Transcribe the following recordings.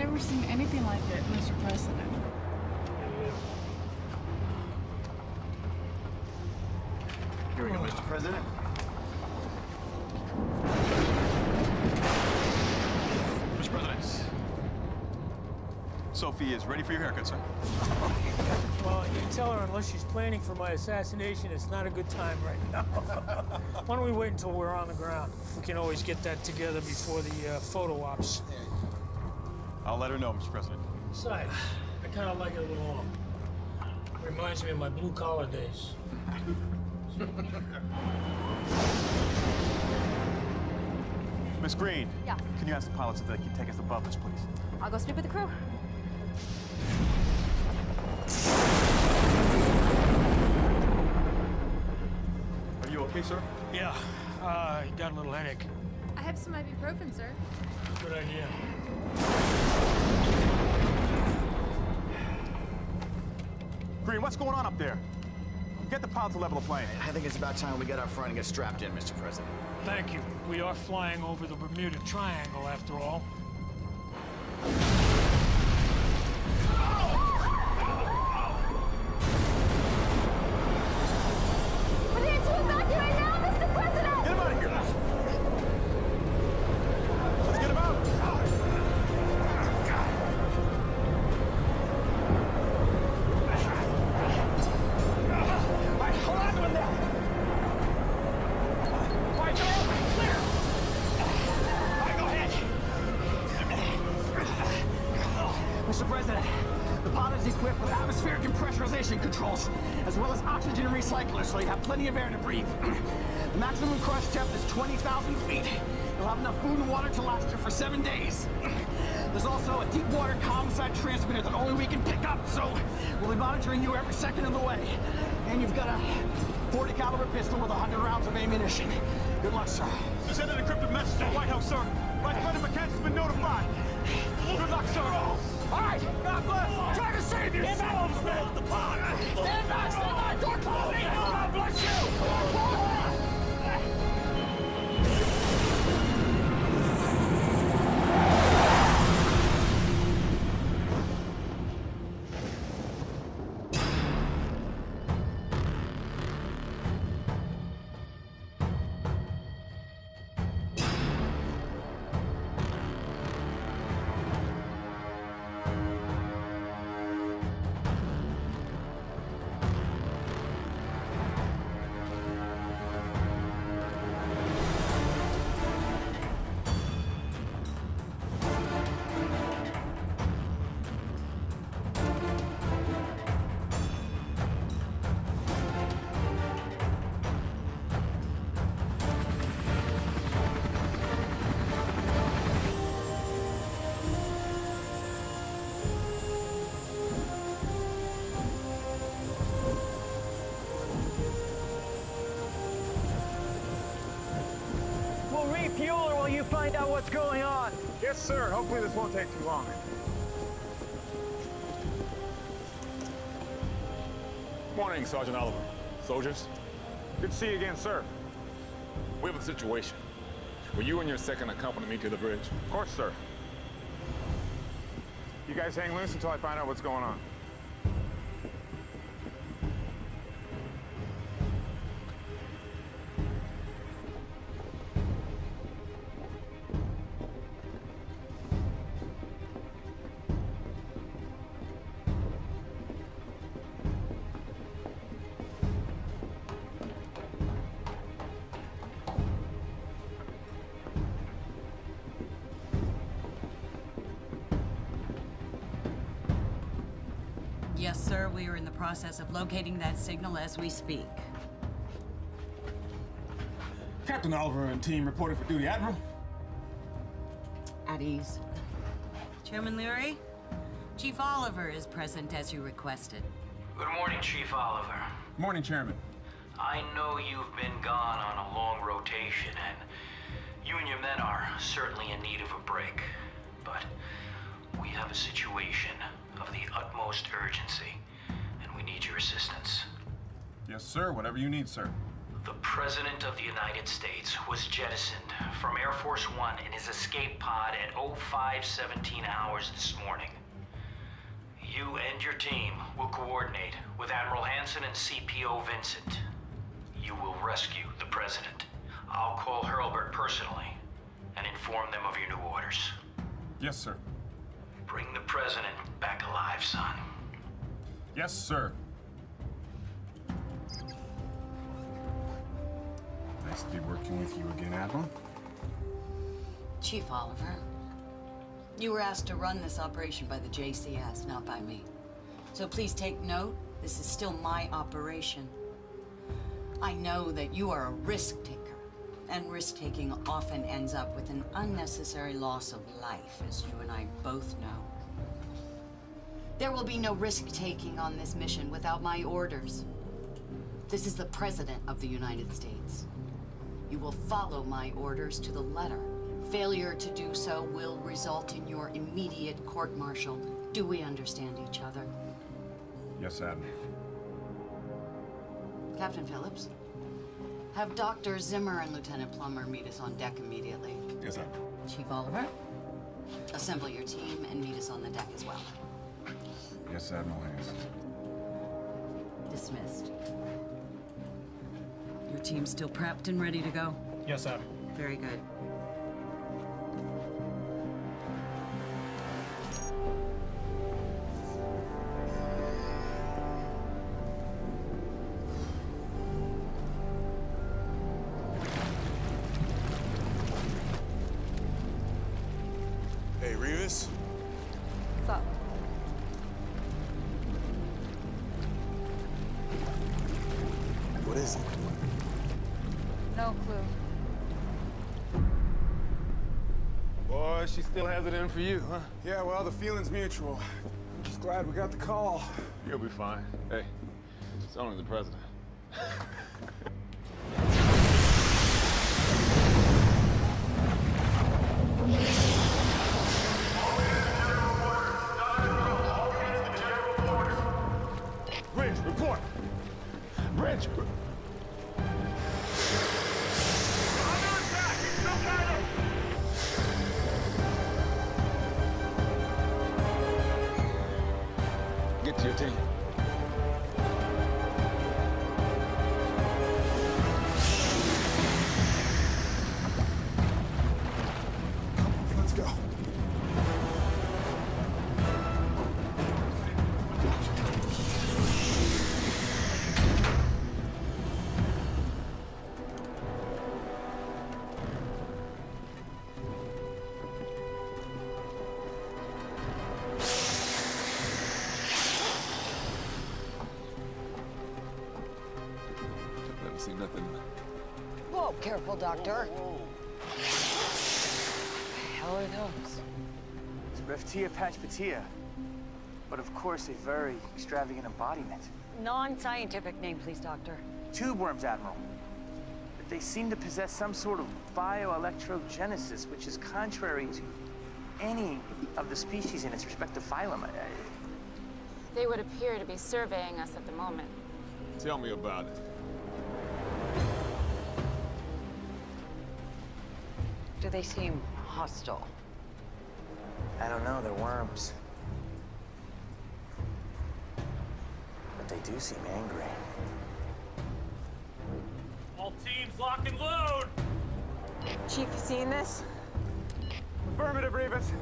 amazing. I've never seen anything like it, Mr. President. Here we go, Mr. President. Mr. President. Sophie is ready for your haircut, sir. Well, you tell her unless she's planning for my assassination, it's not a good time right now. Why don't we wait until we're on the ground? We can always get that together before the uh, photo ops. I'll let her know, Mr. President. Besides, I kind of like it a little long. Reminds me of my blue collar days. Miss Green. Yeah. Can you ask the pilots if they can take us above this, please? I'll go speak with the crew. Are you okay, sir? Yeah, uh, got a little headache. I have some ibuprofen, sir. Good idea. Green, what's going on up there? Get the pilot to level the plane. I think it's about time we get out front and get strapped in, Mr. President. Thank you. We are flying over the Bermuda Triangle, after all. Monitoring you every second of the way. And you've got a 40 caliber pistol with 100 rounds of ammunition. Good luck, sir. You sent an encrypted message to the White House, sir. Vice President McCants has been notified. Good luck, sir. All right, God bless. Try to save yourselves, man. Stand back, stand back. Door closing. God bless you. Sir. Hopefully this won't take too long. Morning, Sergeant Oliver. Soldiers, Good to see you again, sir. we have a situation. Will you and your second accompany me to the bridge? Of course, sir. You guys hang loose until I find out what's going on. We are in the process of locating that signal as we speak. Captain Oliver and team reporting for duty, Admiral. At ease. Chairman Leary, Chief Oliver is present as you requested. Good morning, Chief Oliver. Good Morning, Chairman. I know you've been gone on a long rotation, and you and your men are certainly in need of a break. But we have a situation of the utmost urgency, and we need your assistance. Yes, sir. Whatever you need, sir. The President of the United States was jettisoned from Air Force One in his escape pod at 0517 hours this morning. You and your team will coordinate with Admiral Hansen and CPO Vincent. You will rescue the President. I'll call Hurlburt personally and inform them of your new orders. Yes, sir. Bring the President back alive, son. Yes, sir. Nice to be working with you again, Admiral. Chief Oliver, you were asked to run this operation by the JCS, not by me. So please take note, this is still my operation. I know that you are a risk taker, and risk taking often ends up with an unnecessary loss of life, as you and I both know. There will be no risk taking on this mission without my orders. This is the President of the United States. You will follow my orders to the letter. Failure to do so will result in your immediate court martial. Do we understand each other? Yes, Admiral. Captain Phillips, have Dr. Zimmer and Lieutenant Plummer meet us on deck immediately. Yes, Admiral. Chief Oliver, assemble your team and meet us on the deck as well. Yes, Admiral Hayes. Dismissed. Your team's still prepped and ready to go? Yes, sir. Very good. Still has it in for you, huh? Yeah, well, the feeling's mutual. I'm Just glad we got the call. You'll be fine. Hey, it's only the president. Whoa, careful, Doctor. Hell are those? It's Riftia pachyptila. But of course, a very extravagant embodiment. Non-scientific name, please, Doctor. Tube worms, Admiral. But they seem to possess some sort of bioelectrogenesis, which is contrary to any of the species in its respective phylum. I- I- They would appear to be surveying us at the moment. Tell me about it. Do they seem hostile? I don't know, they're worms. But they do seem angry. All teams lock and load! Chief, you seen this? Affirmative, Rivas.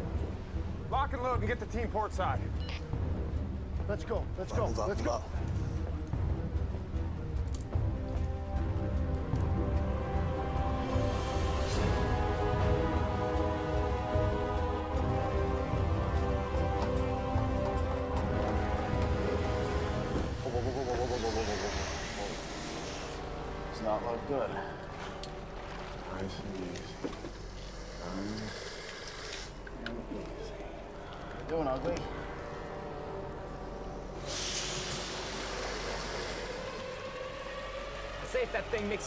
Lock and load and get the team port side. Let's go. Let's go. Let's go.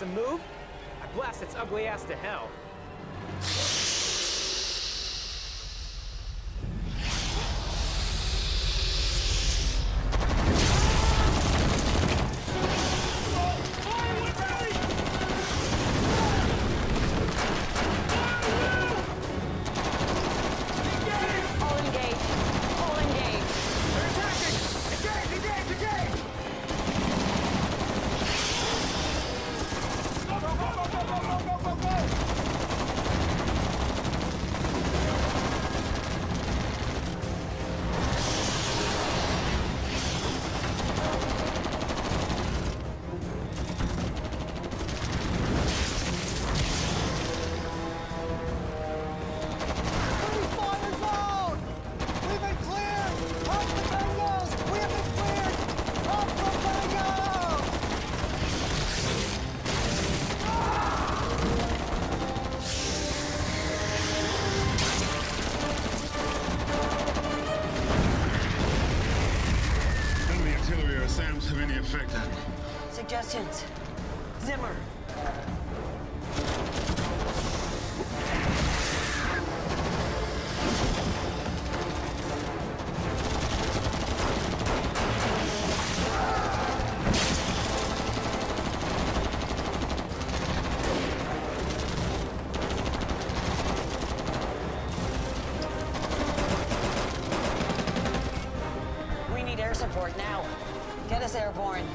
A move, I blast its ugly ass to hell. Suggestions. Zimmer. We need air support now. Get us airborne.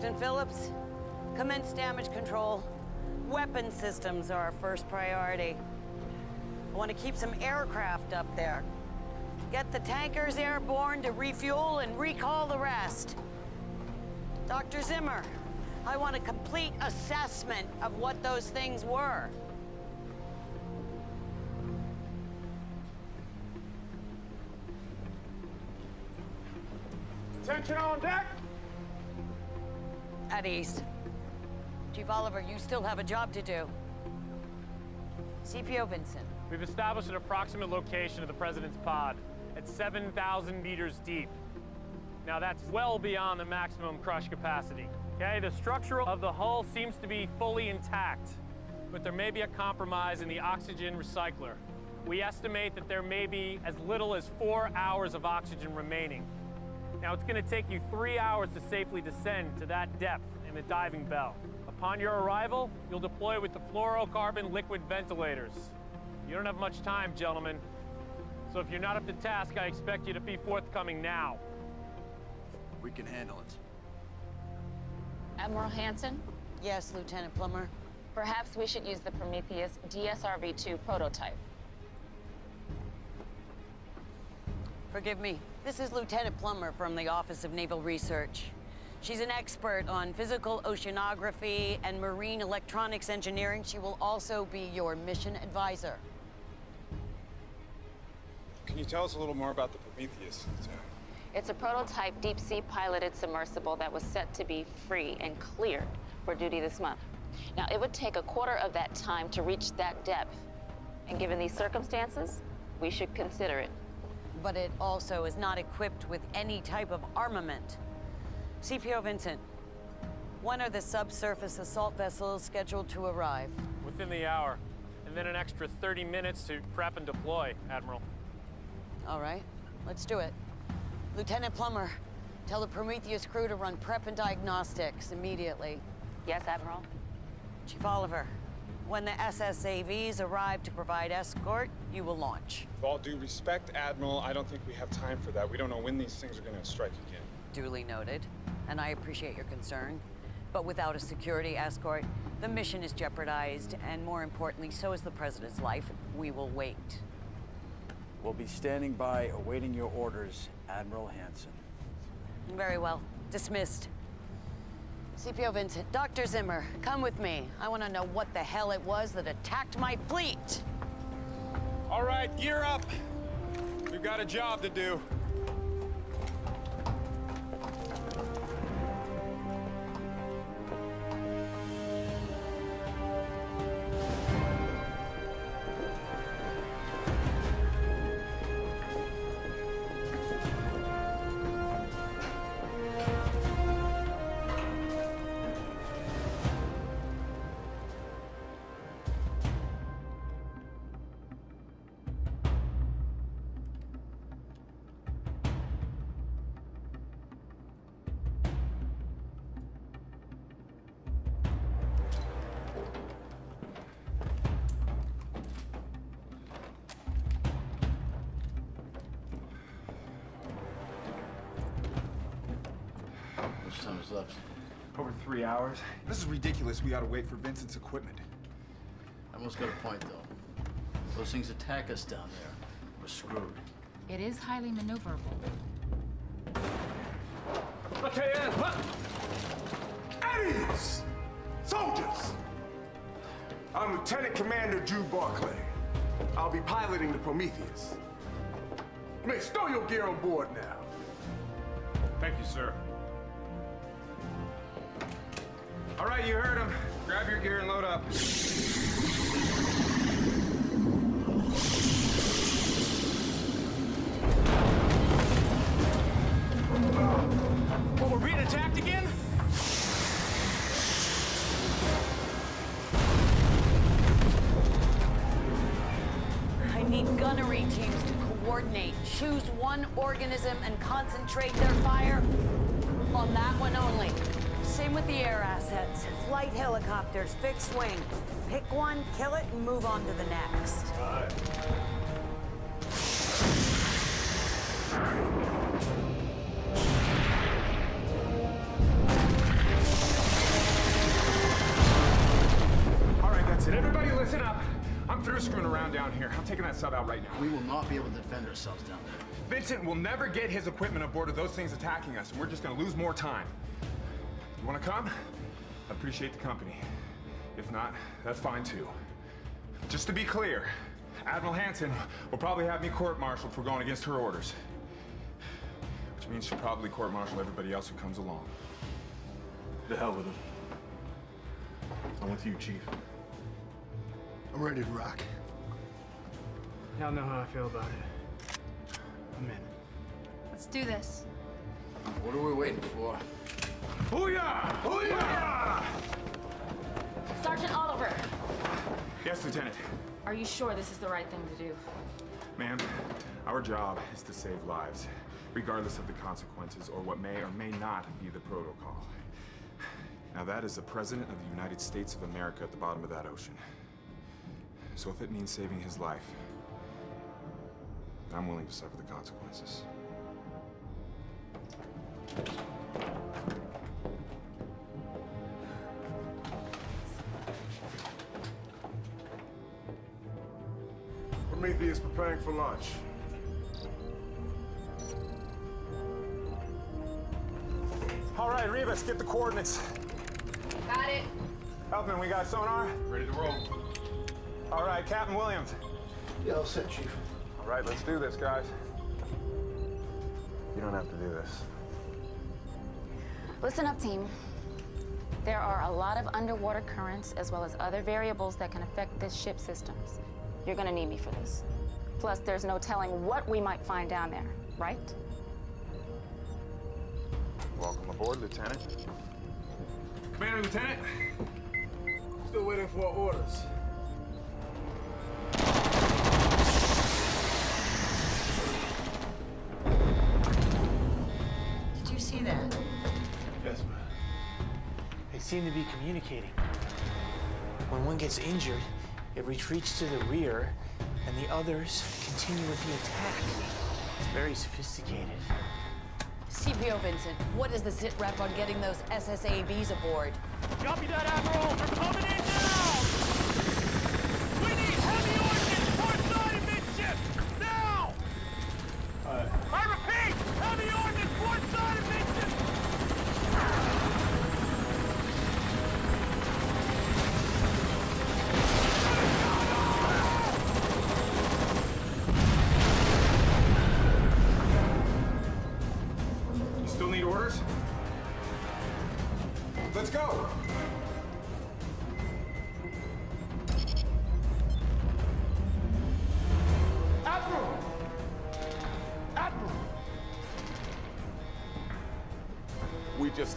Captain Phillips, commence damage control. Weapon systems are our first priority. I want to keep some aircraft up there. Get the tankers airborne to refuel and recall the rest. Dr. Zimmer, I want a complete assessment of what those things were. Chief Oliver, you still have a job to do. CPO Vincent. We've established an approximate location of the President's pod at 7,000 meters deep. Now that's well beyond the maximum crush capacity. Okay, the structure of the hull seems to be fully intact, but there may be a compromise in the oxygen recycler. We estimate that there may be as little as four hours of oxygen remaining. Now it's gonna take you three hours to safely descend to that depth in the diving bell. Upon your arrival, you'll deploy with the fluorocarbon liquid ventilators. You don't have much time, gentlemen. So if you're not up to task, I expect you to be forthcoming now. We can handle it. Admiral Hanson, Yes, Lieutenant Plummer. perhaps we should use the Prometheus DSRV-2 prototype. Forgive me. This is Lieutenant Plummer from the Office of Naval Research. She's an expert on physical oceanography and marine electronics engineering. She will also be your mission advisor. Can you tell us a little more about the Prometheus? It's a prototype deep-sea piloted submersible that was set to be free and cleared for duty this month. Now, it would take a quarter of that time to reach that depth. And given these circumstances, we should consider it. But it also is not equipped with any type of armament. CPO Vincent, when are the subsurface assault vessels scheduled to arrive? Within the hour, and then an extra 30 minutes to prep and deploy, Admiral. All right, let's do it. Lieutenant Plummer, tell the Prometheus crew to run prep and diagnostics immediately. Yes, Admiral. Chief Oliver, when the SSAVs arrive to provide escort, you will launch. With all due respect, Admiral, I don't think we have time for that. We don't know when these things are going to strike again. Duly noted, and I appreciate your concern. But without a security escort, the mission is jeopardized, and more importantly, so is the President's life. We will wait. We'll be standing by awaiting your orders, Admiral Hanson. Very well. Dismissed. CPO Vincent, Dr. Zimmer, come with me. I want to know what the hell it was that attacked my fleet. All right, gear up. We've We've got a job to do. Much time is left? Over three hours. This is ridiculous. We gotta wait for Vincent's equipment. I almost got a point, though. Those things attack us down there. We're screwed. It is highly maneuverable. Okay, what? Eddie's! Soldiers! I'm Lieutenant Commander Drew Barclay. I'll be piloting the Prometheus. You may stow your gear on board now. Thank you, sir. All right, you heard him. Grab your gear and load up. Well, we're being attacked again? I need gunnery teams to coordinate, choose one organism and concentrate their fire on that one only. Same with the air assets. Flight helicopters, fixed wing. Pick one, kill it, and move on to the next. All right, that's it. Everybody listen up. I'm through screwing around down here. I'm taking that sub out right now. We will not be able to defend ourselves down there. Vincent will never get his equipment aboard of those things attacking us, and we're just gonna lose more time. You wanna come? I appreciate the company. If not, that's fine too. Just to be clear, Admiral Hanson will probably have me court-martialed for going against her orders. Which means she'll probably court-martial everybody else who comes along. The hell with him. I'm with you, Chief. I'm ready to rock. Y'all know how I feel about it. I'm in. Let's do this. What are we waiting for? Booyah! Booyah! Sergeant Oliver, Yes, Lieutenant. are you sure this is the right thing to do? Ma'am, our job is to save lives, regardless of the consequences or what may or may not be the protocol. Now, that is the President of the United States of America at the bottom of that ocean. So if it means saving his life, I'm willing to suffer the consequences. Launch. All right, Rivas, get the coordinates. Got it. Elfman, we got sonar? Ready to roll. All right, Captain Williams. Yeah, all set, Chief. All right, let's do this, guys. You don't have to do this. Listen up, team. There are a lot of underwater currents as well as other variables that can affect this ship's systems. You're gonna need me for this. Plus, there's no telling what we might find down there, right? Welcome aboard, Lieutenant. Commander, Lieutenant. Still waiting for orders. Did you see that? Yes, ma'am. They seem to be communicating. When one gets injured, it retreats to the rear, and the others continue with the attack. It's very sophisticated. CPO Vincent, what is the sit rep on getting those SSAVs aboard? Copy that, Admiral. They're coming in now. We need heavy ordnance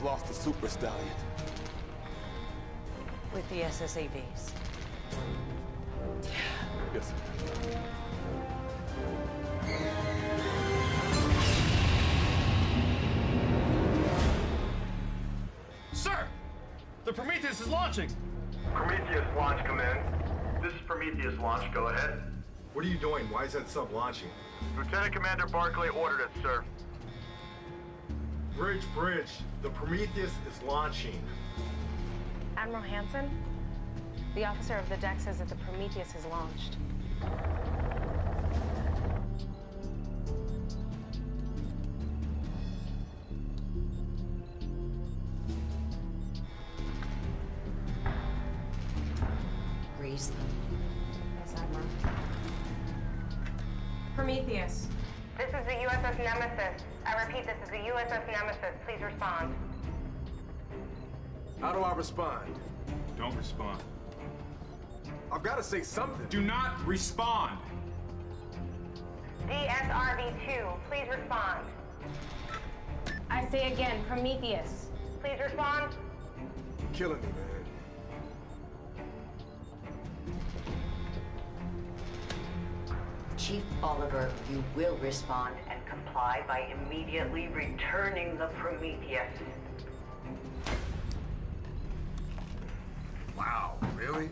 lost the Super Stallion. With the SSAVs. Yes, sir. Sir! The Prometheus is launching! Prometheus launch command. This is Prometheus launch. Go ahead. What are you doing? Why is that sub launching? Lieutenant Commander Barclay ordered it, sir. Bridge, bridge. The Prometheus is launching. Admiral Hansen? The officer of the deck says that the Prometheus has launched. Grease them. Yes, Admiral. Prometheus. This is the USS Nemesis. I repeat, this is the USS Nemesis. Please respond. How do I respond? Don't respond. I've got to say something. Do not respond. DSRV-2, please respond. I say again, Prometheus. Please respond. You're killing me, man. Chief Oliver, you will respond and comply by immediately returning the Prometheus. Wow, really?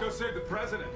Go save the president.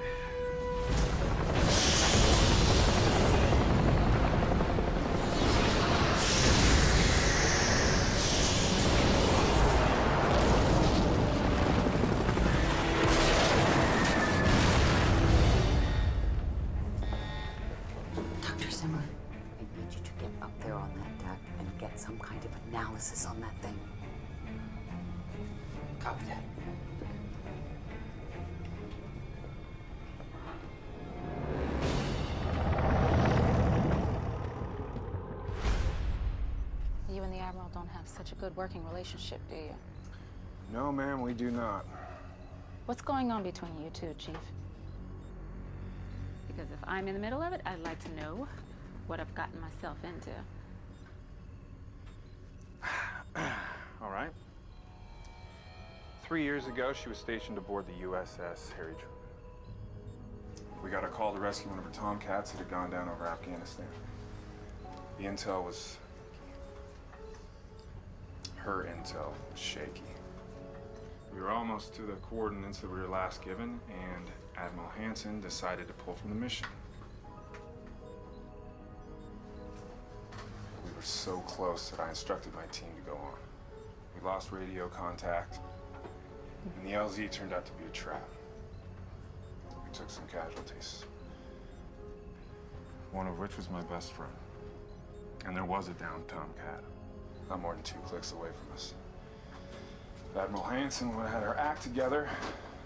A good working relationship, do you? No, ma'am, we do not. What's going on between you two, Chief? Because if I'm in the middle of it, I'd like to know what I've gotten myself into. All right. Three years ago, she was stationed aboard the USS Harry Truman. We got a call to rescue one of her Tomcats that had gone down over Afghanistan. The intel was... Her intel was shaky. We were almost to the coordinates that we were last given, and Admiral Hansen decided to pull from the mission. We were so close that I instructed my team to go on. We lost radio contact, and the LZ turned out to be a trap. We took some casualties. One of which was my best friend. And there was a downed Tomcat, not more than two clicks away from us. If Admiral Hansen would have had her act together,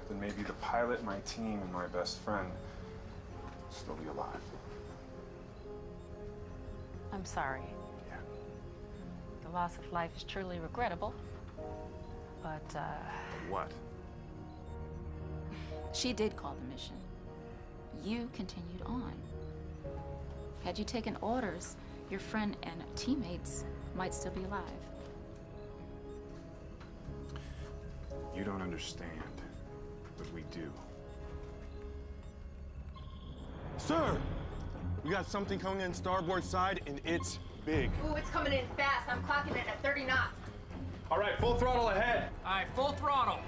then maybe the pilot, my team, and my best friend would still be alive. I'm sorry. Yeah. The loss of life is truly regrettable. But, uh, What? she did call the mission. You continued on. Had you taken orders, your friend and teammates might still be alive. You don't understand, but we do. Sir! We got something coming in starboard side, and it's big. Ooh, it's coming in fast. I'm clocking it at 30 knots. All right, full throttle ahead. All right, full throttle.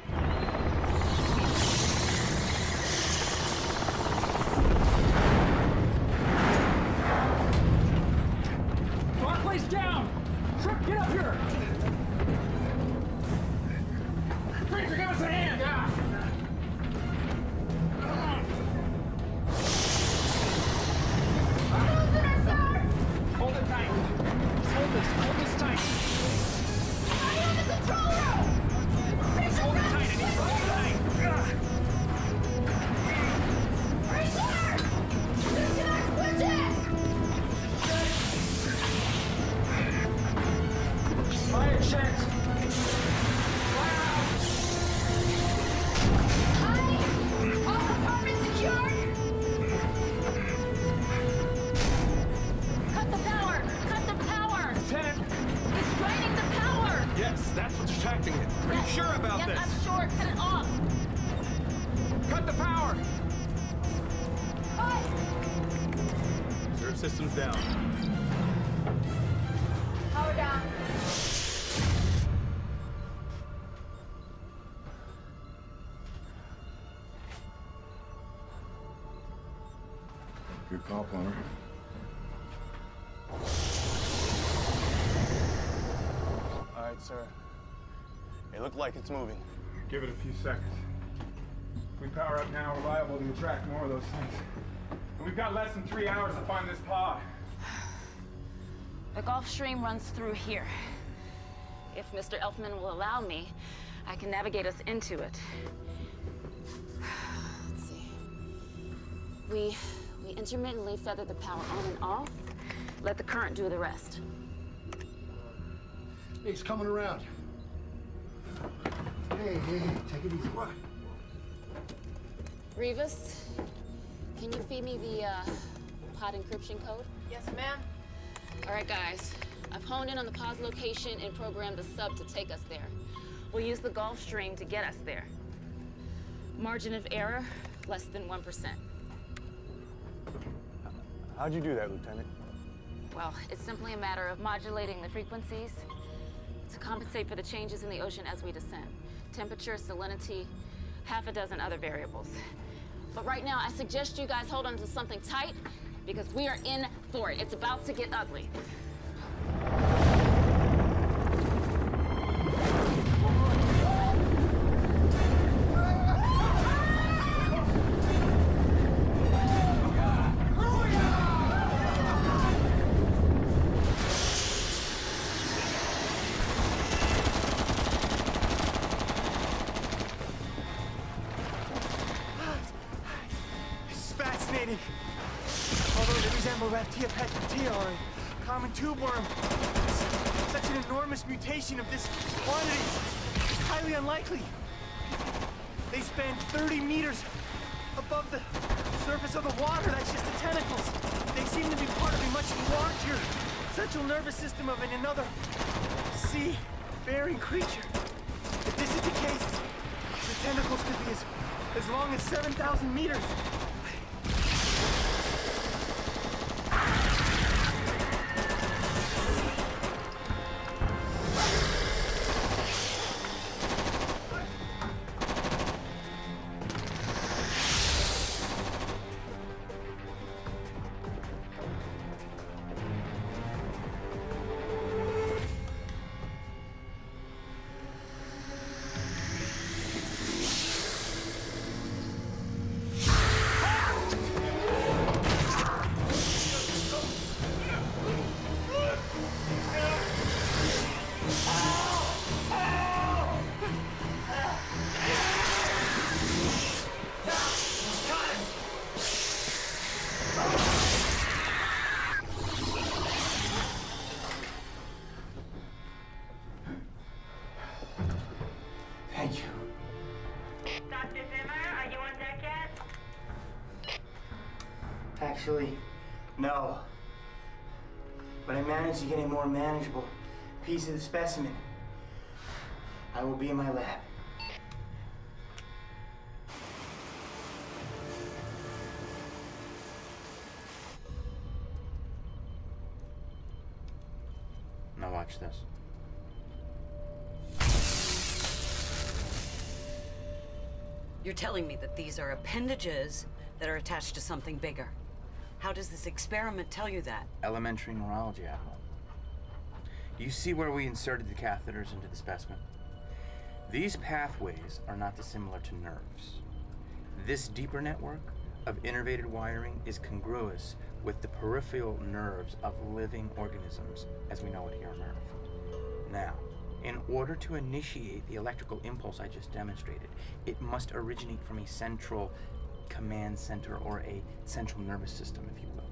Call, Plummer. All right, sir. It looked like it's moving. Give it a few seconds. If we power up now, we're liable to attract more of those things. And we've got less than three hours to find this pod. The Gulf Stream runs through here. If Mr. Elfman will allow me, I can navigate us into it. Let's see. We we intermittently feather the power on and off. Let the current do the rest. He's coming around. Hey, hey, hey, take it easy. What? Rivas, can you feed me the uh, pod encryption code? Yes, ma'am. All right, guys. I've honed in on the pod's location and programmed the sub to take us there. We'll use the Gulf Stream to get us there. Margin of error, less than 1%. How'd you do that, Lieutenant? Well, it's simply a matter of modulating the frequencies to compensate for the changes in the ocean as we descend. Temperature, salinity, half a dozen other variables. But right now, I suggest you guys hold on to something tight because we are in for it. It's about to get ugly. Actually, no. But I managed to get a more manageable piece of the specimen. I will be in my lab. Now watch this. You're telling me that these are appendages that are attached to something bigger. How does this experiment tell you that? Elementary neurology, Admiral. You see where we inserted the catheters into the specimen? These pathways are not dissimilar to nerves. This deeper network of innervated wiring is congruous with the peripheral nerves of living organisms as we know it here on Earth. Now, in order to initiate the electrical impulse I just demonstrated, it must originate from a central command center or a central nervous system, if you will.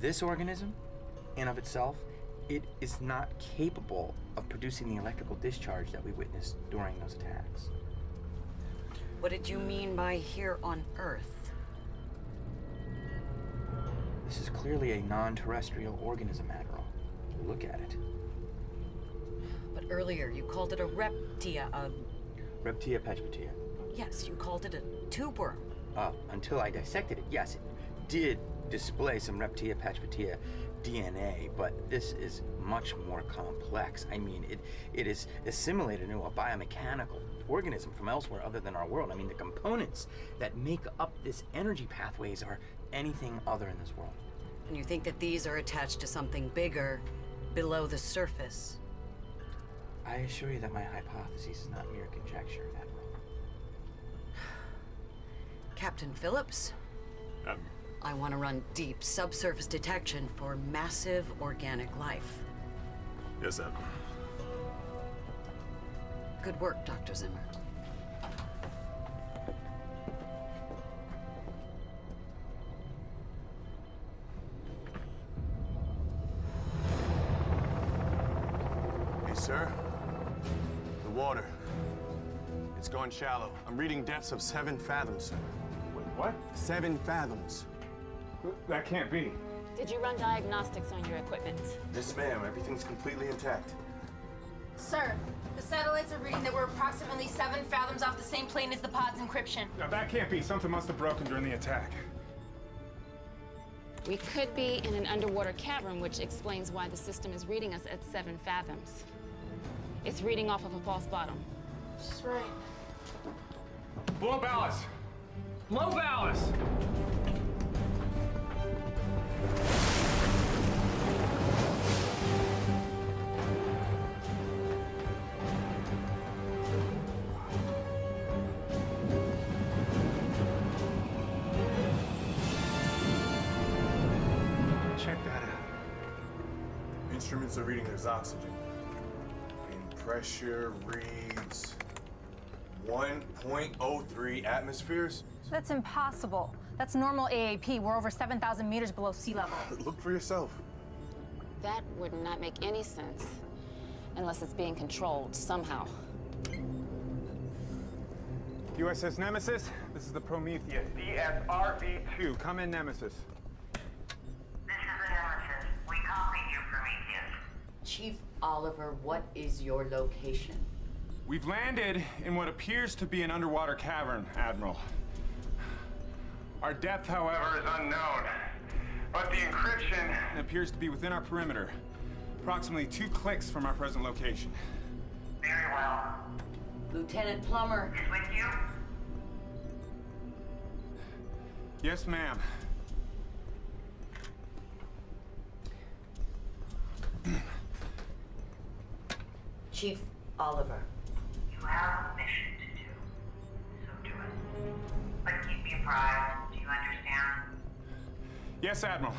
This organism, in of itself, it is not capable of producing the electrical discharge that we witnessed during those attacks. What did you mean by here on Earth? This is clearly a non-terrestrial organism, Admiral. Look at it. But earlier you called it a riftia, a... Riftia pachyptila. Yes, you called it a tube worm. Uh, until I dissected it, yes, it did display some Riftia pachyptila DNA, but this is much more complex. I mean, it, it is assimilated into a biomechanical organism from elsewhere other than our world. I mean, the components that make up this energy pathways are anything other in this world. And you think that these are attached to something bigger below the surface? I assure you that my hypothesis is not mere conjecture, Admiral. Captain Phillips? Um, I want to run deep subsurface detection for massive organic life. yes, Admiral. Good work, Dr. Zimmer. Hey, sir. The water. It's gone shallow. I'm reading depths of seven fathoms, sir. Wait, what? Seven fathoms. That can't be. Did you run diagnostics on your equipment? Yes, ma'am. Everything's completely intact. Sir, the satellites are reading that we're approximately seven fathoms off the same plane as the pod's encryption. Now, that can't be. Something must have broken during the attack. We could be in an underwater cavern, which explains why the system is reading us at seven fathoms. It's reading off of a false bottom. That's right. Blow ballast! Ballast! Check that out. Instruments are reading there's oxygen. And pressure reads 1.03 atmospheres. That's impossible. That's normal AAP. We're over 7,000 meters below sea level. Look for yourself. That would not make any sense unless it's being controlled somehow. USS Nemesis, this is the Prometheus. DSRV-2. Come in, Nemesis. This is the Nemesis. We copy you, Prometheus. Chief Oliver, what is your location? We've landed in what appears to be an underwater cavern, Admiral. Our depth, however, is unknown. But the encryption appears to be within our perimeter, approximately two clicks from our present location. Very well. Lieutenant Plummer is with you? Yes, ma'am. Chief Oliver. You have a mission to do, so do it. But keep me apprised, do you understand? Yes, Admiral.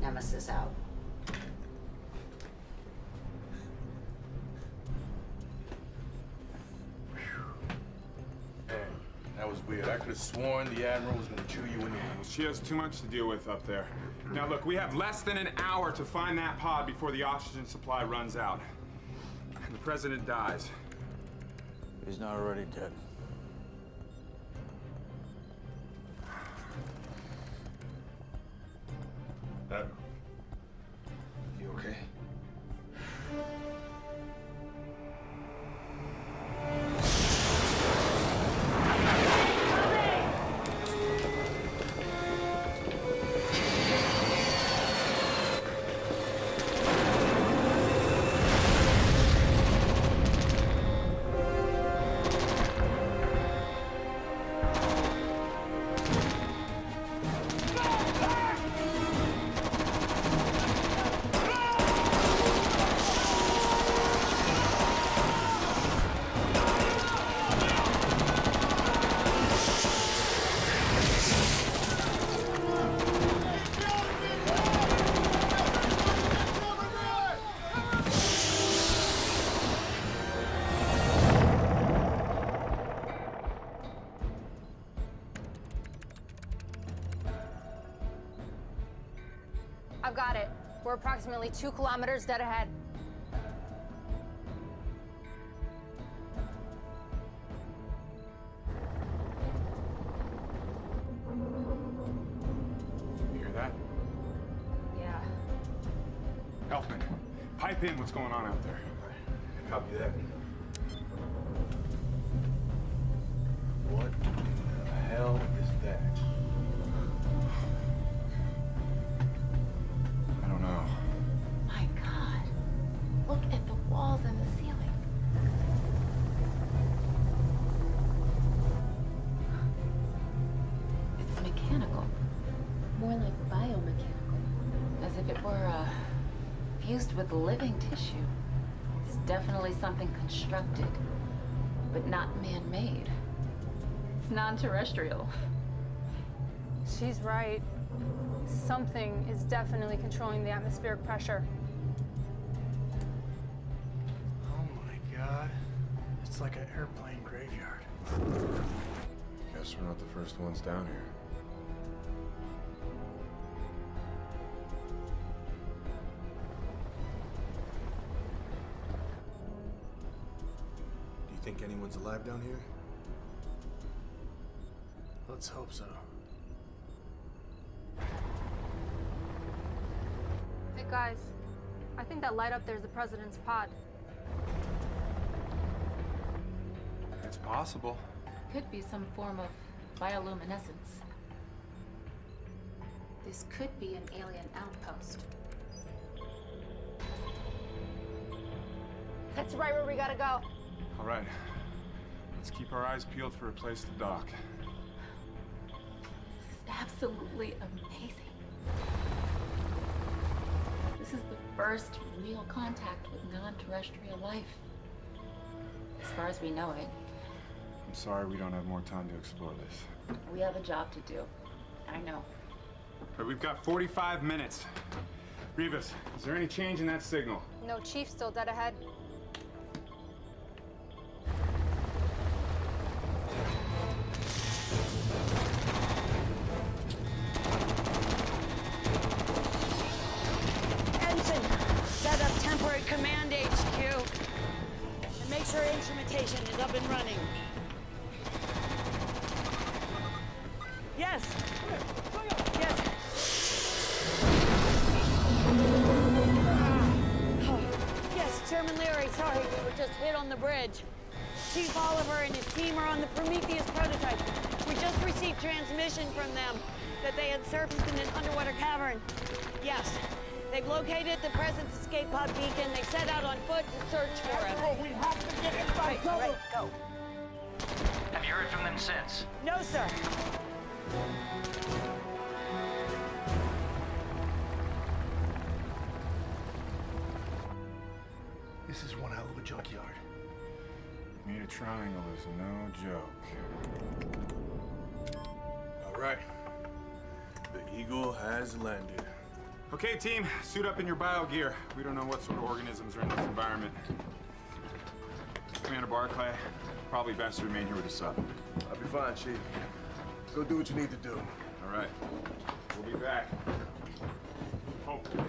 Nemesis out. Man, that was weird. I could have sworn the Admiral was gonna chew you in the She has too much to deal with up there. Now, look, we have less than an hour to find that pod before the oxygen supply runs out. And the President dies. He's not already dead. Admiral. You okay? Approximately two kilometers dead ahead. You hear that? Yeah. Elfman, pipe in what's going on out there. Copy that. Definitely something constructed, but not man-made. It's non-terrestrial. She's right. Something is definitely controlling the atmospheric pressure. Oh my god. It's like an airplane graveyard. Guess we're not the first ones down here. Anyone's alive down here? Let's hope so. Hey guys, I think that light up there's the president's pod. It's possible. Could be some form of bioluminescence. This could be an alien outpost. That's right where we gotta go. All right. Let's keep our eyes peeled for a place to dock. This is absolutely amazing. This is the first real contact with non-terrestrial life. As far as we know it, I'm sorry we don't have more time to explore this. we have a job to do. I know. But we've got 45 minutes. Rivas, is there any change in that signal? No, Chief still dead ahead. On the bridge. Chief Oliver and his team are on the Prometheus prototype. We just received transmission from them that they had surfaced in an underwater cavern. Yes, they've located the President's escape pod beacon. They set out on foot to search for him. we have to get inside Right, right, go. Have you heard from them since? No, sir. Bermuda Triangle is no joke. All right. The Eagle has landed. Okay, team, suit up in your bio gear. We don't know what sort of organisms are in this environment. Commander Barclay, probably best to remain here with the sub. I'll be fine, Chief. Go do what you need to do. All right. We'll be back. Hopefully.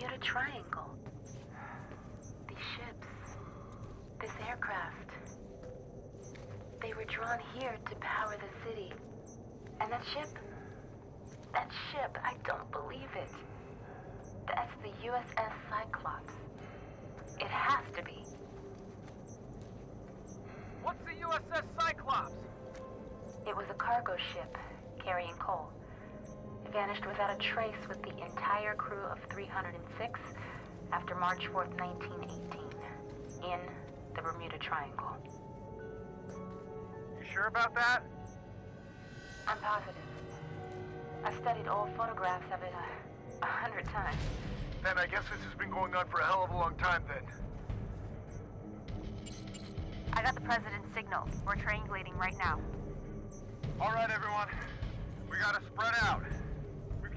The Bermuda Triangle. These ships, this aircraft, they were drawn here to power the city. And that ship, that ship, I don't believe it. That's the USS Cyclops. It has to be. What's the USS Cyclops? It was a cargo ship carrying coal. Vanished without a trace with the entire crew of 306 after March 4th, 1918, in the Bermuda Triangle. You sure about that? I'm positive. I've studied old photographs of it a, a hundred times. Then I guess this has been going on for a hell of a long time then. I got the president's signal. We're triangulating right now. All right, everyone. We gotta spread out.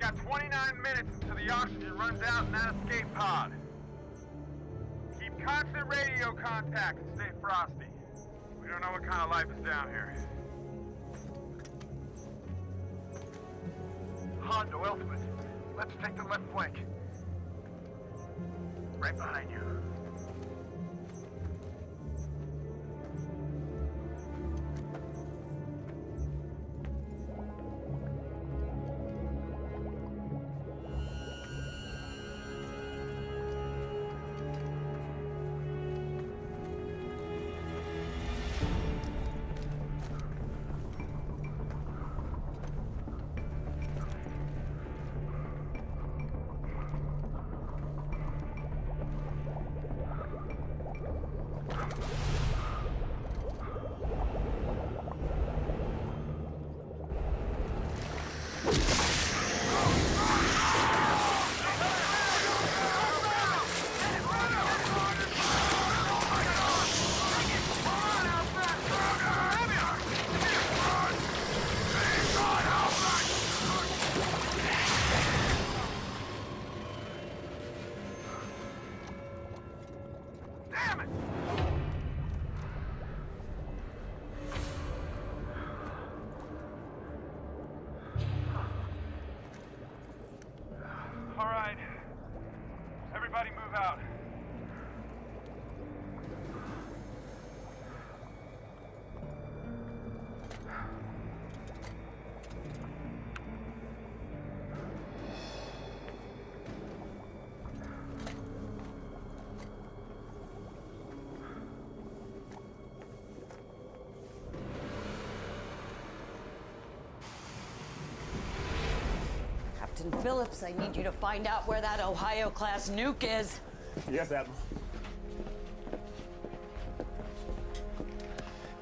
Got 29 minutes until the oxygen runs out in that escape pod. Keep constant radio contact and stay frosty. We don't know what kind of life is down here. Hondo, Elfman, let's take the left flank. Right behind you. Captain Phillips, I need you to find out where that Ohio class nuke is. Yes, Admiral.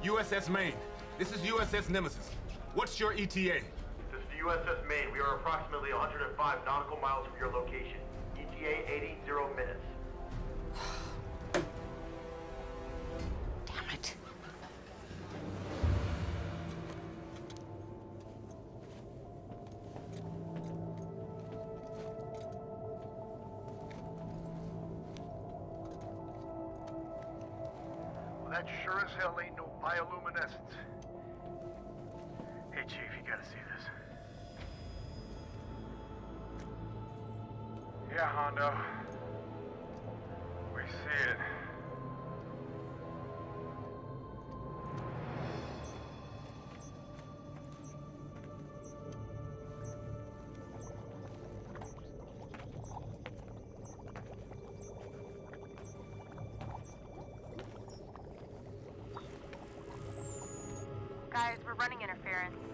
USS Maine. This is USS Nemesis. What's your ETA? This is the USS Maine. We are approximately 105 nautical miles from your location. ETA 80 minutes. That sure as hell ain't no bioluminescence. Hey, Chief, you gotta see this. Yeah, Hondo. We see it. Running interference.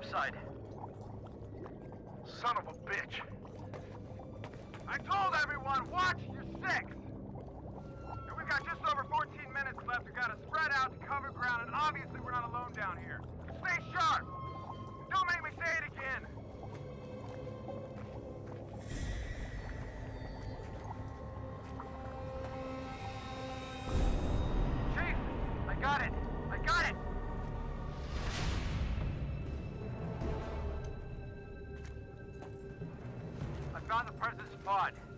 Topside. Pod.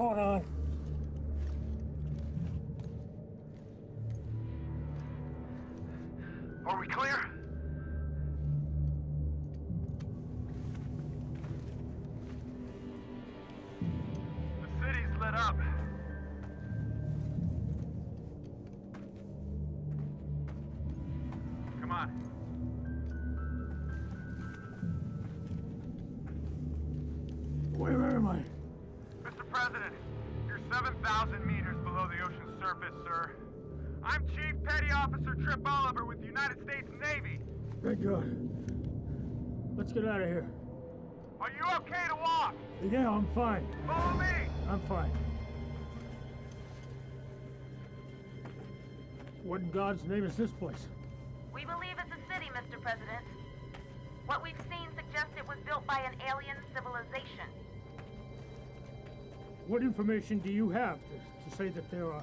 Going on? Thank God. Let's get out of here. Are you okay to walk? Yeah, I'm fine. Follow me! I'm fine. What in God's name is this place? We believe it's a city, Mr. President. What we've seen suggests it was built by an alien civilization. What information do you have to, to say that there are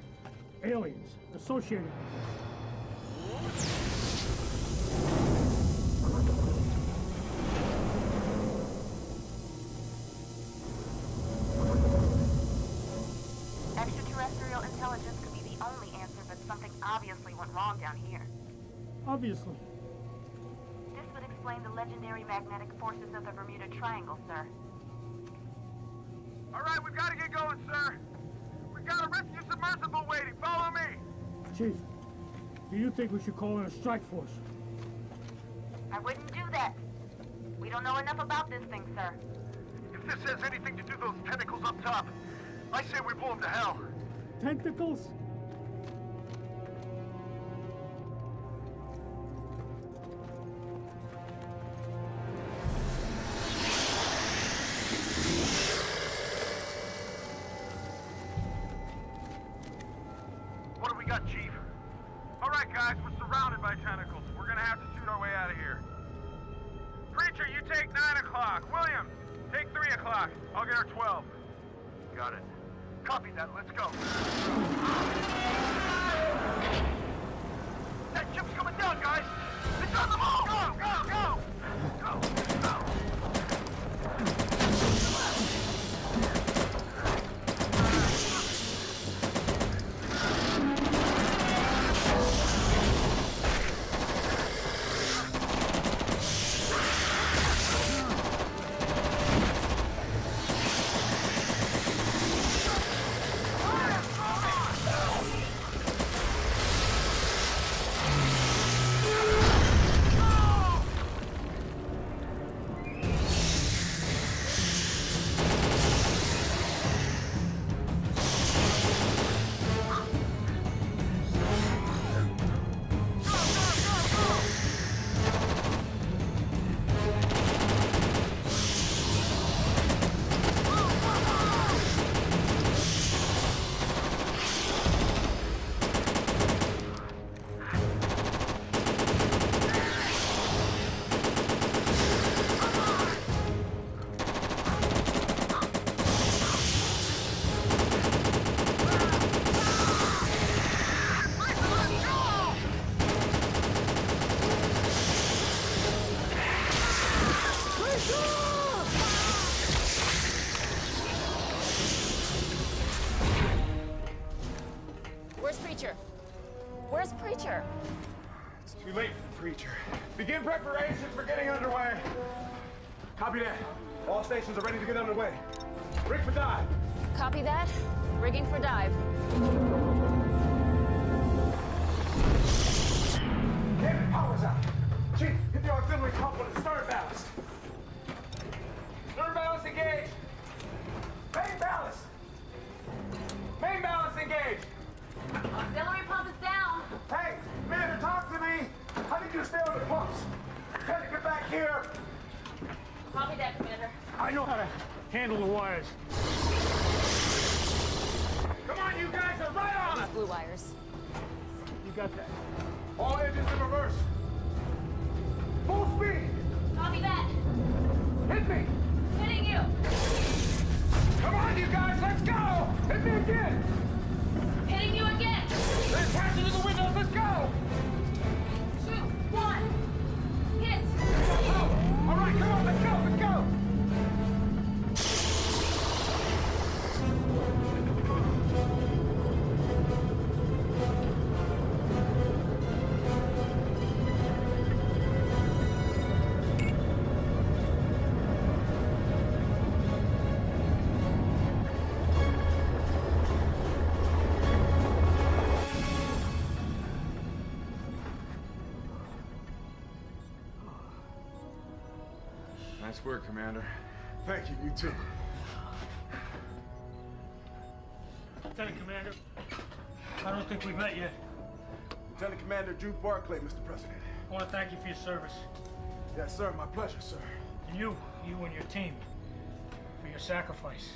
aliens associated with Extraterrestrial obviously went wrong down here. this? Obviously. This would explain the legendary magnetic forces of the Bermuda Triangle, sir. All right, we've got to get going, sir. We've got a rescue submersible waiting. Follow me. Chief, do you think we should call in a strike force? I wouldn't do that. We don't know enough about this thing, sir. If this has anything to do with those tentacles up top, I say we blow them to hell. Tentacles? Guys, we're surrounded by tentacles. We're gonna have to shoot our way out of here. Preacher, you take 9 o'clock. Williams, take 3 o'clock. I'll get her 12. Got it. Copy that. Let's go. That ship's coming down, guys. It's on the move. Go, go, go. Go, Nice work, Commander. Thank you, you too. Lieutenant Commander, I don't think we've met yet. Lieutenant Commander Drew Barclay, Mr. President. I want to thank you for your service. Yes, sir. My pleasure, sir. And you, you and your team, for your sacrifice.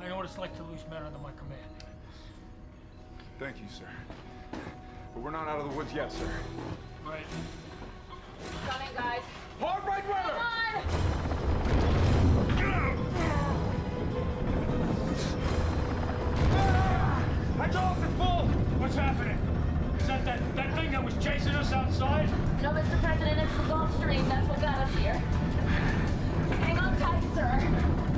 I know what it's like to lose men under my command. Thank you, sir. But we're not out of the woods yet, sir. Right. Coming, guys. Come on! That's Arthur Ford! What's happening? Is that, that that thing that was chasing us outside? No, Mr. President, it's the Gulf Stream. That's what got us here. Hang on tight, sir.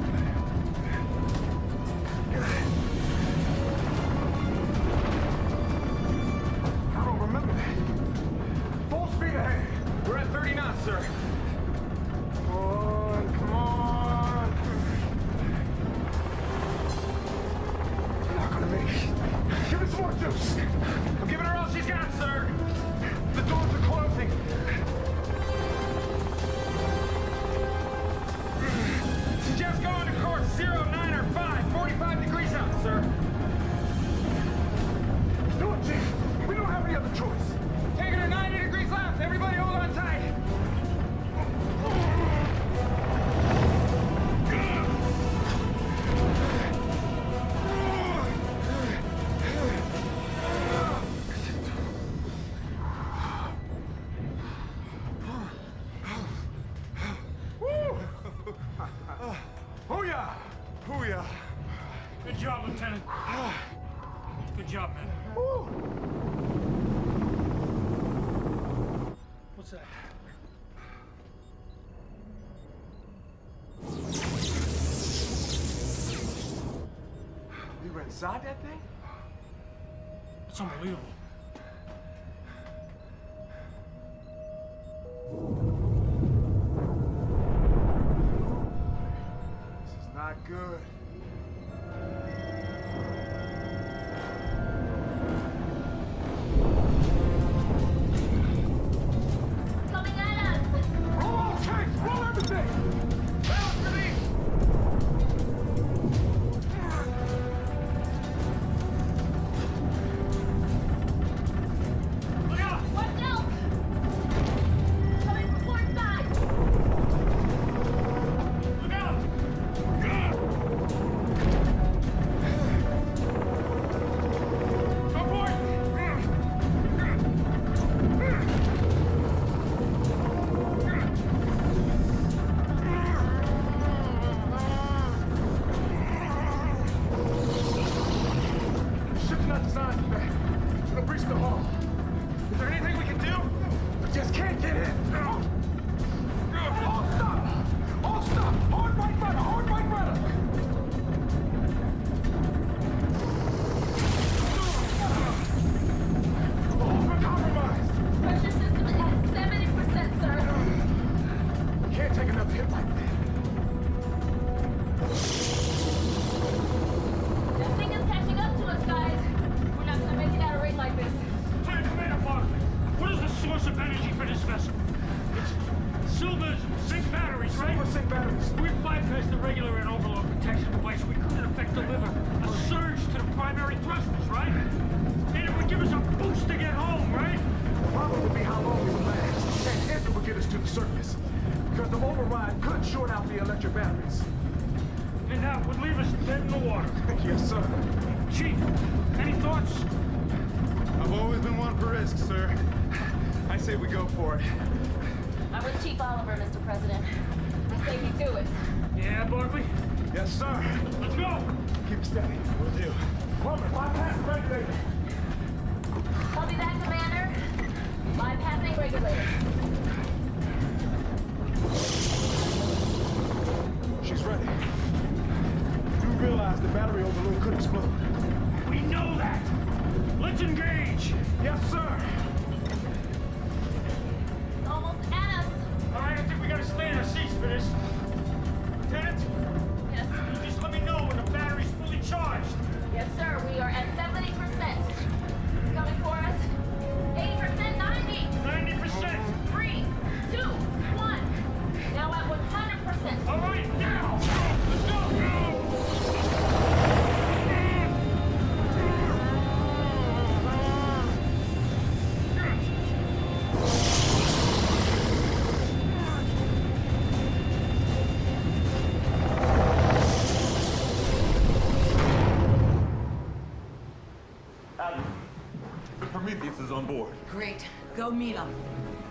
Is on board. Great. Go meet them.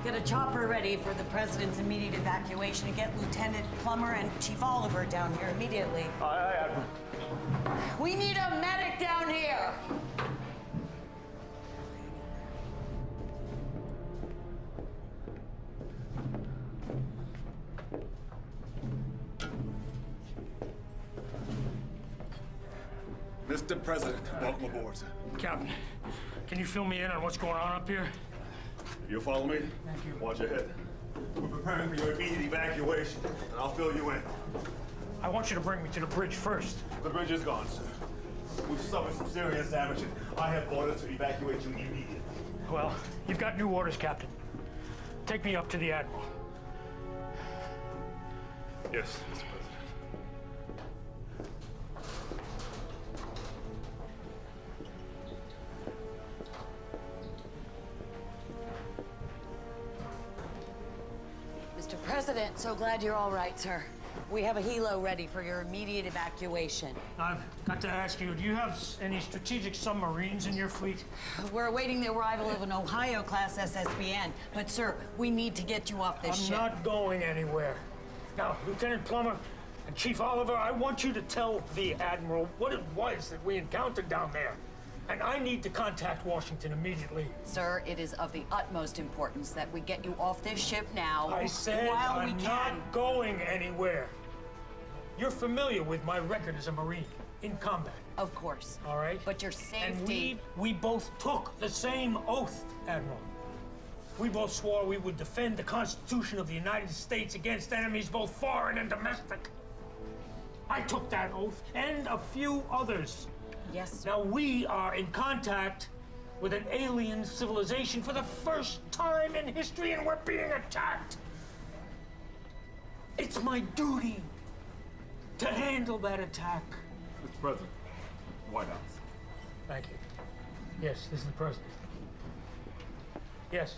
Get a chopper ready for the president's immediate evacuation and get Lieutenant Plummer and Chief Oliver down here immediately. Aye, aye, Admiral. We need a medic down here! Mr. President, welcome aboard. Captain, can you fill me in on what's going on up here? You follow me? Thank you. Watch your head. We're preparing for your immediate evacuation, and I'll fill you in. I want you to bring me to the bridge first. The bridge is gone, sir. We've suffered some serious damage, and I have orders to evacuate you immediately. Well, you've got new orders, Captain. Take me up to the Admiral. Yes, Mr. President. So glad you're all right, sir. We have a helo ready for your immediate evacuation. I've got to ask you, do you have any strategic submarines in your fleet? We're awaiting the arrival of an Ohio-class SSBN, but sir, we need to get you off this ship. I'm not going anywhere. Now, Lieutenant Plummer and Chief Oliver, I want you to tell the Admiral what it was that we encountered down there. And I need to contact Washington immediately. Sir, it is of the utmost importance that we get you off this ship now I said while I'm we can. not going anywhere. You're familiar with my record as a Marine in combat. Of course. All right? But your safety... And we, we both took the same oath, Admiral. We both swore we would defend the Constitution of the United States against enemies both foreign and domestic. I took that oath and a few others. Yes. Now we are in contact with an alien civilization for the first time in history and we're being attacked. It's my duty to handle that attack. Mr. President, White House. Thank you. Yes, this is the president. Yes.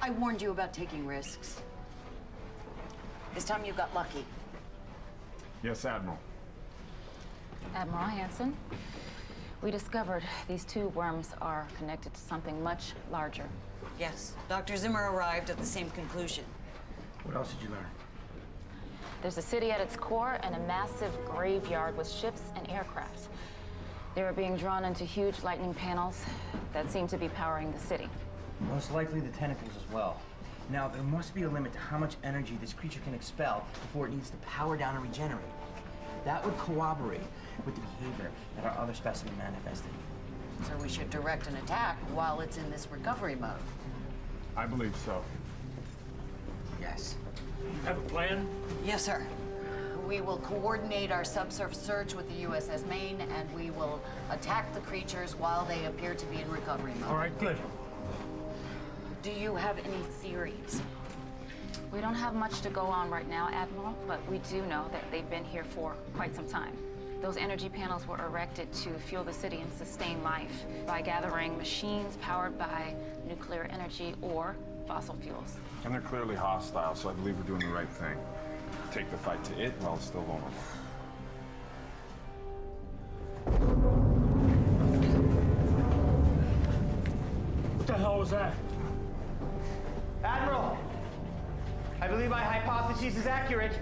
I warned you about taking risks. This time you got lucky. Yes, Admiral. Admiral Hansen, we discovered these two worms are connected to something much larger. Yes. Dr. Zimmer arrived at the same conclusion. What else did you learn? There's a city at its core and a massive graveyard with ships and aircraft. They were being drawn into huge lightning panels that seem to be powering the city. Most likely the tentacles as well. Now, there must be a limit to how much energy this creature can expel before it needs to power down and regenerate. That would corroborate with the behavior that our other specimen manifested. So we should direct an attack while it's in this recovery mode. I believe so. Yes. You Have a plan? Yes, sir. We will coordinate our subsurface search with the USS Maine, and we will attack the creatures while they appear to be in recovery mode. All right, good. Do you have any theories? We don't have much to go on right now, Admiral, but we do know that they've been here for quite some time. Those energy panels were erected to fuel the city and sustain life by gathering machines powered by nuclear energy or fossil fuels. And they're clearly hostile, so I believe we're doing the right thing. take the fight to it while it's still vulnerable. What the hell was that? Admiral! I believe my hypothesis is accurate.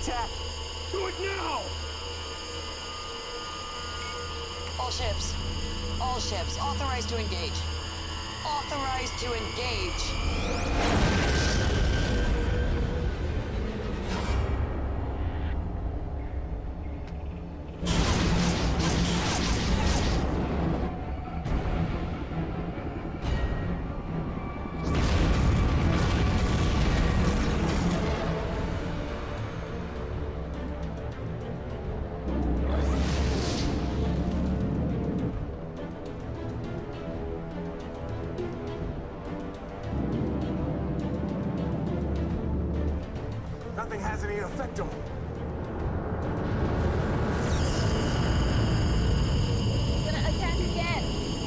Attack. Do it now! All ships. All ships. Authorized to engage. Nothing has any effect on him. Gonna attack again.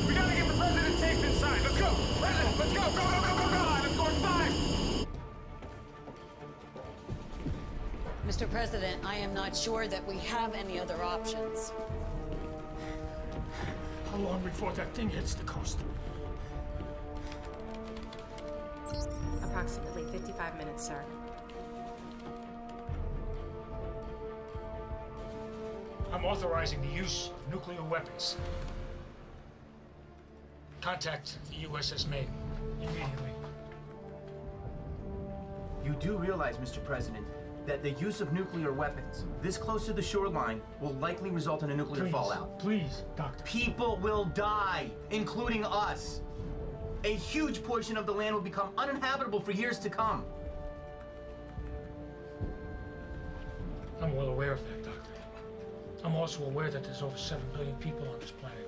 We gotta get the president safe inside. Let's go! President, let's go! Go, go, go, go, go! Let's go inside! Mr. President, I am not sure that we have any other options. How long before that thing hits the coast? Approximately 55 minutes, sir. I'm authorizing the use of nuclear weapons. Contact the USS Maine immediately. You do realize, Mr. President, that the use of nuclear weapons this close to the shoreline will likely result in a nuclear Please, fallout. Please, Doctor. People will die, including us. A huge portion of the land will become uninhabitable for years to come. I'm well aware of that. I'm also aware that there's over 7 billion people on this planet.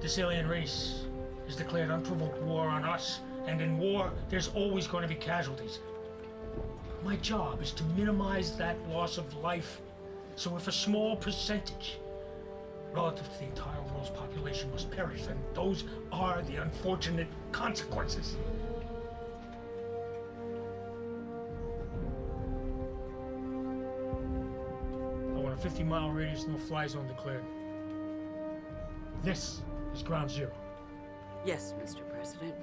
This alien race has declared unprovoked war on us, and in war, there's always going to be casualties. My job is to minimize that loss of life. So if a small percentage relative to the entire world's population must perish, then those are the unfortunate consequences. A 50 mile radius, no fly zone declared. This is ground zero. Yes, Mr. President.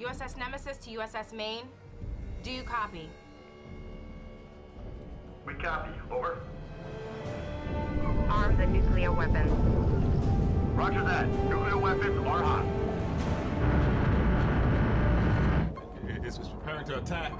USS Nemesis to USS Maine. Do you copy? We copy. Over. Arm the nuclear weapons. Roger that. Nuclear weapons are hot. It's it's preparing to attack.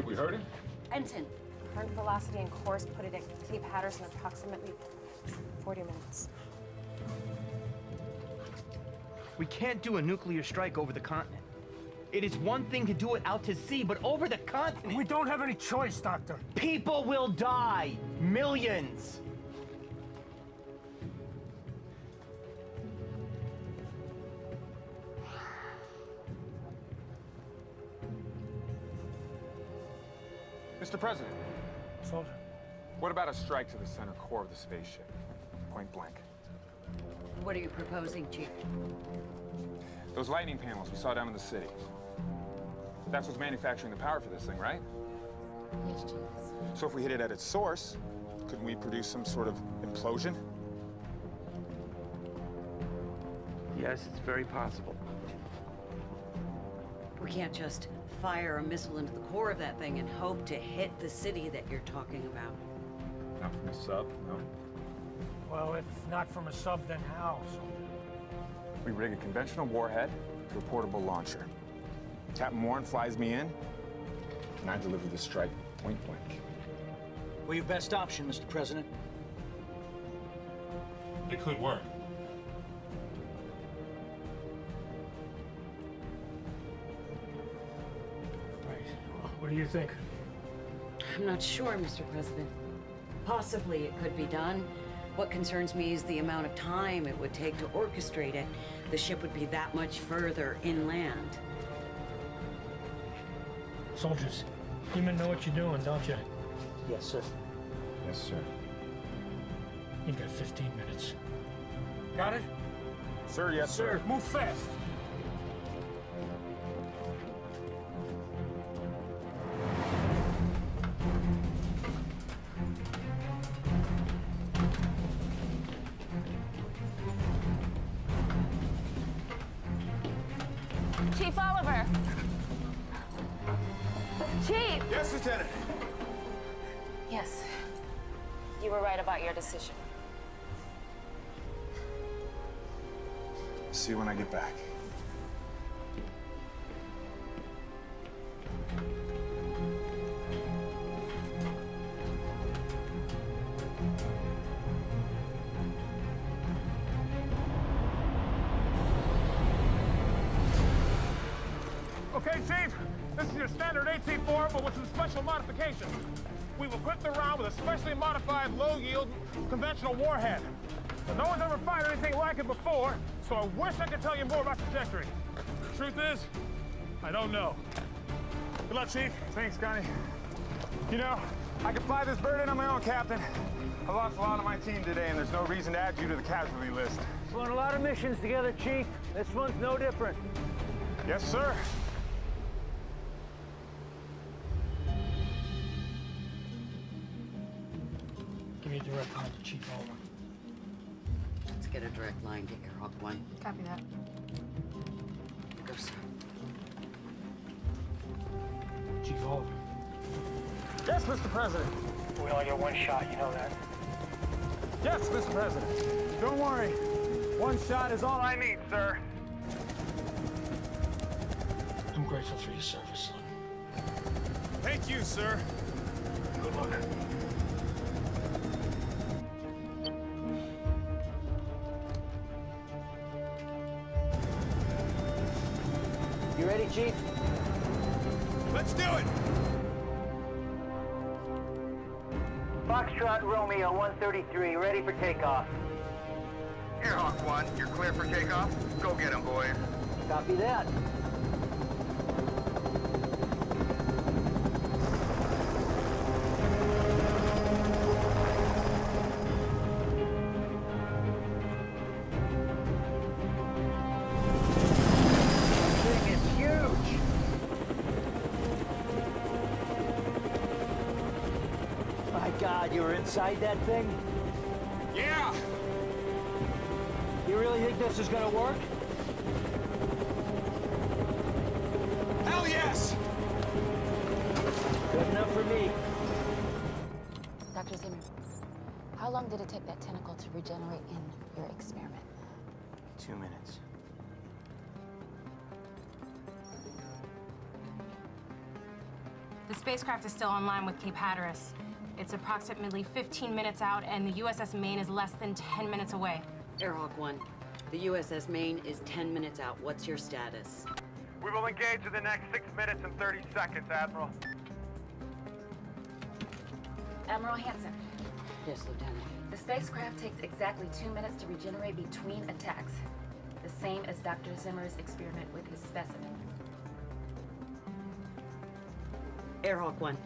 Did we hurt him? Ensign. Current velocity and course put it at Cape Hatteras in approximately 40 minutes. We can't do a nuclear strike over the continent. It is one thing to do it out to sea, but over the continent. We don't have any choice, Doctor. People will die. Millions. Mr. President. Soldier. What about a strike to the center core of the spaceship? Point blank. What are you proposing, Chief? Those lightning panels we saw down in the city. That's what's manufacturing the power for this thing, right? Yes, Chief. So if we hit it at its source, couldn't we produce some sort of implosion? Yes, it's very possible. We can't just fire a missile into the core of that thing and hope to hit the city that you're talking about. Not from a sub, no. Well, if not from a sub, then how. We rig a conventional warhead to a portable launcher. Captain Warren flies me in, and I deliver the strike point blank. We're your best option, Mr. President. It could work. What do you think? I'm not sure, Mr. President. Possibly it could be done. What concerns me is the amount of time it would take to orchestrate it. The ship would be that much further inland. Soldiers, you men know what you're doing, don't you? Yes, sir. Yes, sir. You've got 15 minutes. Got it? Sir, yes, sir. Move fast. A specially modified low-yield conventional warhead. But no one's ever fired anything like it before, so I wish I could tell you more about trajectory. The truth is, I don't know. Good luck, Chief. Thanks, Connie. You know, I could fly this bird in on my own, Captain. I lost a lot of my team today, and there's no reason to add you to the casualty list. we Flown a lot of missions together, Chief. This one's no different. Yes, sir. Direct line to Chief Oliver. Let's get a direct line to Airhawk One. Copy that. Here goes. Chief Oliver. Yes, Mr. President. We only get one shot, you know that. Yes, Mr. President. Don't worry. One shot is all I need, sir. I'm grateful for your service, son. Thank you, sir. Good luck. 33, ready for takeoff. Airhawk 1, you're clear for takeoff. Go get him, boys. Copy that. God, you were inside that thing? This is gonna work? Hell yes! Good enough for me. Dr. Zimmer, how long did it take that tentacle to regenerate in your experiment? Two minutes. The spacecraft is still online with Cape Hatteras. It's approximately 15 minutes out, and the USS Maine is less than 10 minutes away. Airhawk One, the USS Maine is 10 minutes out. What's your status? We will engage in the next 6 minutes and 30 seconds, Admiral. Admiral Hansen, Yes, Lieutenant. the spacecraft takes exactly two minutes to regenerate between attacks. The same as Dr. Zimmer's experiment with his specimen. Airhawk One,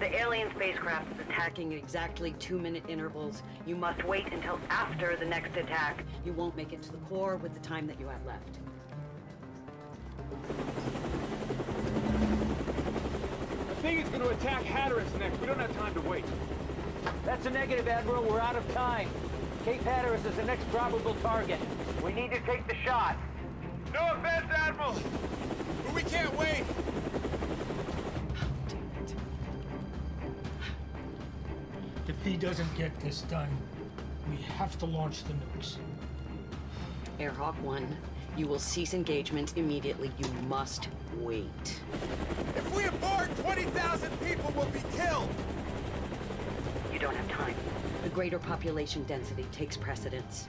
The alien spacecraft is attacking at exactly two-minute intervals. You must wait until after the next attack. You won't make it to the core with the time that you have left. I think it's going to attack Hatteras next. We don't have time to wait. That's a negative, Admiral. We're out of time. Cape Hatteras is the next probable target. We need to take the shot. No offense, Admiral, but we can't wait. He doesn't get this done, we have to launch the nukes. Airhawk 1, you will cease engagement immediately. You must wait. If we abort, 20,000 people will be killed. You don't have time. The greater population density takes precedence.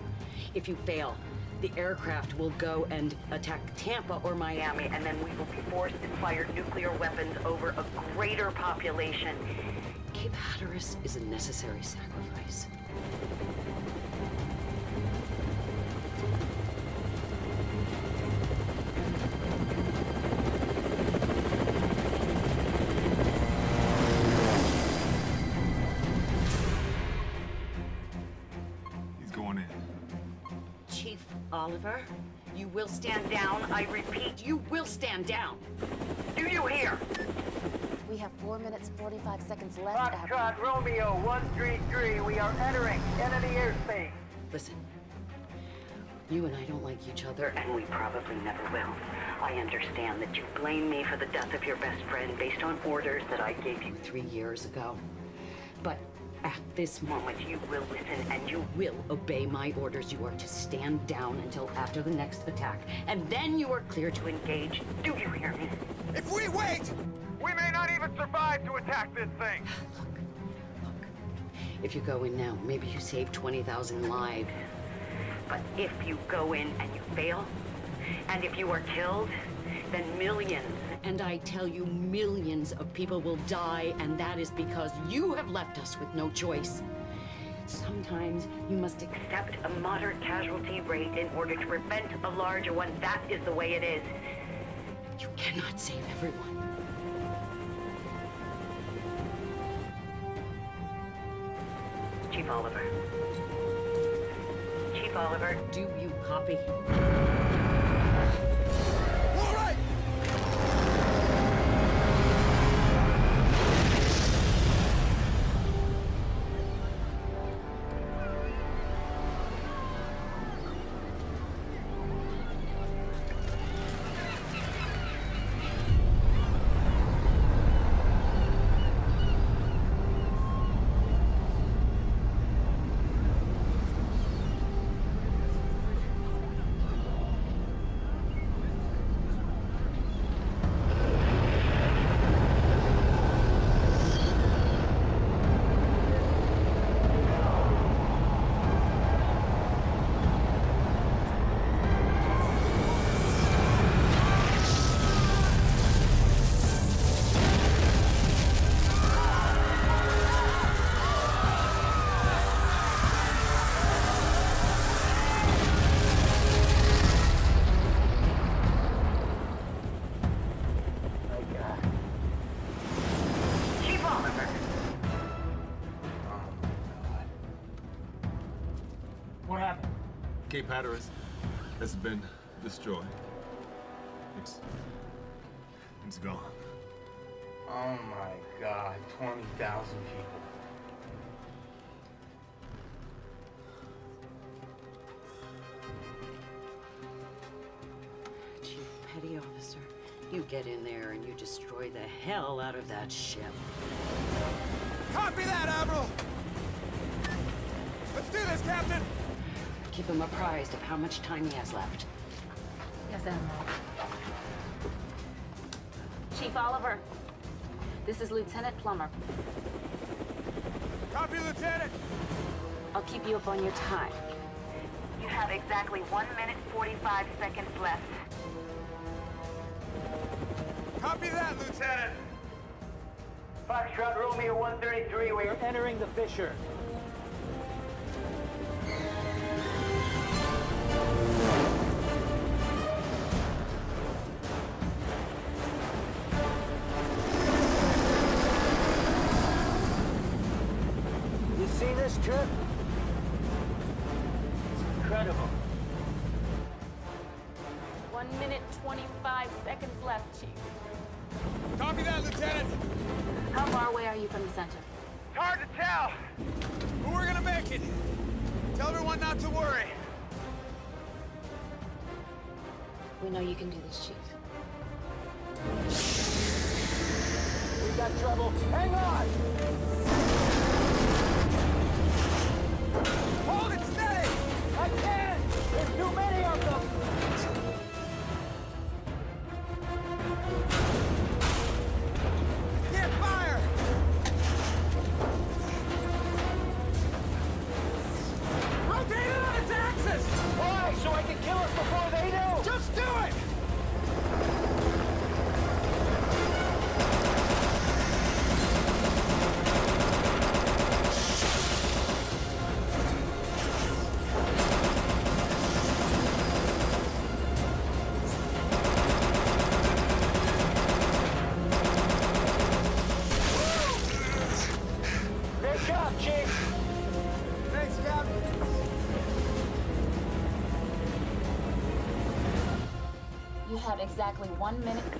If you fail, the aircraft will go and attack Tampa or Miami, and then we will be forced to fire nuclear weapons over a greater population. Cape Hatteras is a necessary sacrifice. He's going in. Chief Oliver, you will stand down. I repeat, you will stand down. Do you hear? We have 4 minutes 45 seconds left. Foxtrot Romeo 133, we are entering enemy airspace. Listen, you and I don't like each other, and we probably never will. I understand that you blame me for the death of your best friend based on orders that I gave you three years ago. But at this moment, you will listen and you will obey my orders. You are to stand down until after the next attack, and then you are clear to engage. Do you hear me? If we wait, we may not even survive to attack this thing. Look, look. If you go in now, maybe you save 20,000 lives. But if you go in and you fail, and if you are killed, then millions, and I tell you, millions of people will die, and that is because you have left us with no choice. Sometimes you must accept a moderate casualty rate in order to prevent a larger one. That is the way it is. You cannot save everyone. Chief Oliver. Chief Oliver, do you copy? Cape Hatteras has been destroyed. It's... It's gone. Oh my god, 20,000 people. Chief Petty Officer, you get in there and you destroy the hell out of that ship. Copy that, Admiral. Let's do this, Captain. Keep him apprised of how much time he has left. Yes, Admiral. Chief Oliver, this is Lieutenant Plummer. Copy, Lieutenant. I'll keep you up on your time. You have exactly 1 minute 45 seconds left. Copy that, Lieutenant. Foxtrot Romeo 133, we We're entering the fissure. You see this incredible. One minute, 25 seconds left, Chief. Copy that, Lieutenant! How far away are you from the center? It's hard to tell, but we're gonna make it. Tell everyone not to worry. We know you can do this, Chief. We've got trouble. Hang on! Hold it steady! I can't! exactly one minute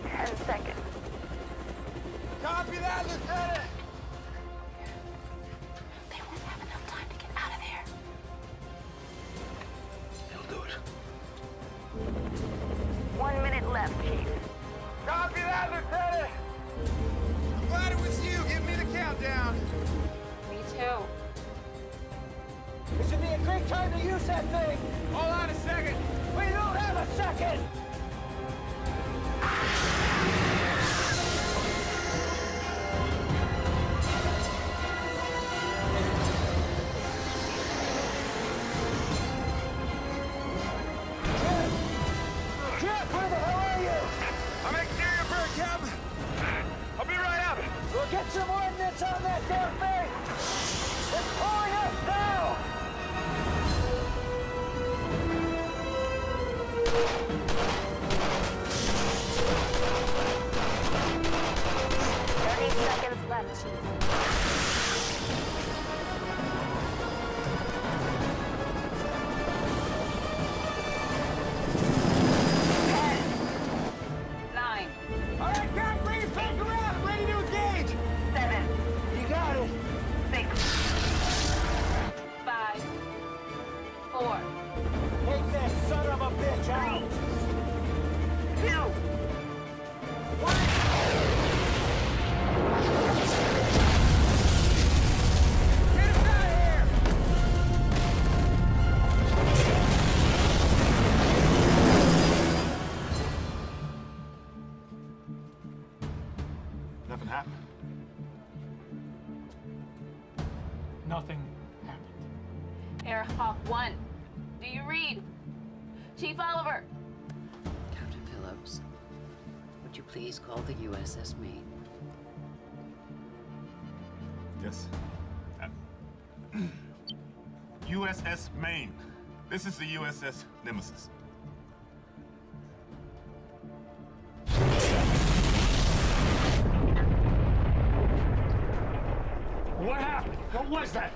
called the USS Maine. Yes. Uh, USS Maine. This is the USS Nemesis. What happened? What was that?